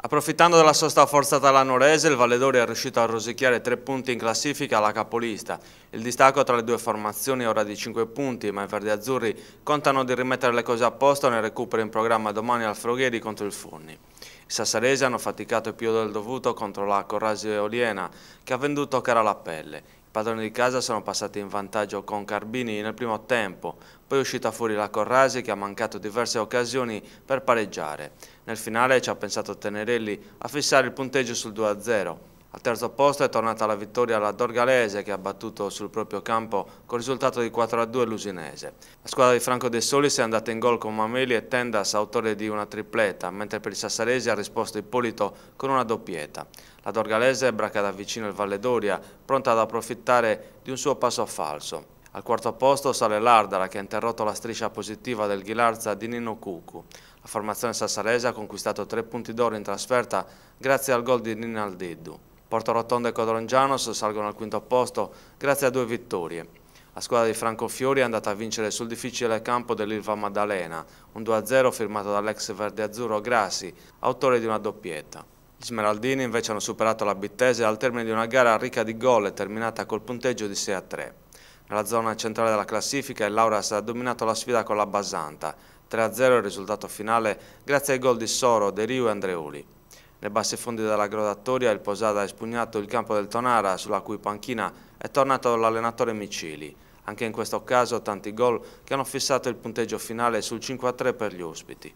Approfittando della sosta forzata alla Norese, il Valledori è riuscito a rosicchiare tre punti in classifica alla capolista. Il distacco tra le due formazioni è ora di 5 punti, ma i verdi-azzurri contano di rimettere le cose a posto nel recupero in programma domani al Froghieri contro il Furni. I sassaresi hanno faticato più del dovuto contro la Corrasi Eoliena, che ha venduto cara la pelle. Padroni di casa sono passati in vantaggio con Carbini nel primo tempo, poi è uscita fuori la Corrasi che ha mancato diverse occasioni per pareggiare. Nel finale ci ha pensato Tenerelli a fissare il punteggio sul 2-0. Al terzo posto è tornata la vittoria la Dorgalese che ha battuto sul proprio campo con risultato di 4-2 l'Usinese. La squadra di Franco De Solis è andata in gol con Mameli e Tendas, autore di una tripletta, mentre per i sassaresi ha risposto Ippolito con una doppietta. La Dorgalese bracca da vicino il Valledoria, pronta ad approfittare di un suo passo falso. Al quarto posto sale l'Ardara che ha interrotto la striscia positiva del Ghilarza di Nino Cucu. La formazione sassarese ha conquistato tre punti d'oro in trasferta grazie al gol di Nino Aldiddu. Porto Rotondo e Codrongianos salgono al quinto posto grazie a due vittorie. La squadra di Franco Fiori è andata a vincere sul difficile campo dell'Ilva Maddalena, un 2-0 firmato dall'ex verde azzurro Grassi, autore di una doppietta. Gli Smeraldini invece hanno superato la Bittese al termine di una gara ricca di gol e terminata col punteggio di 6-3. Nella zona centrale della classifica il Lauras ha dominato la sfida con la Basanta, 3-0 il risultato finale grazie ai gol di Soro, De Rio e Andreoli. Nei bassi fondi della gradatoria il Posada ha espugnato il campo del Tonara sulla cui panchina è tornato l'allenatore Micili. Anche in questo caso tanti gol che hanno fissato il punteggio finale sul 5-3 per gli ospiti.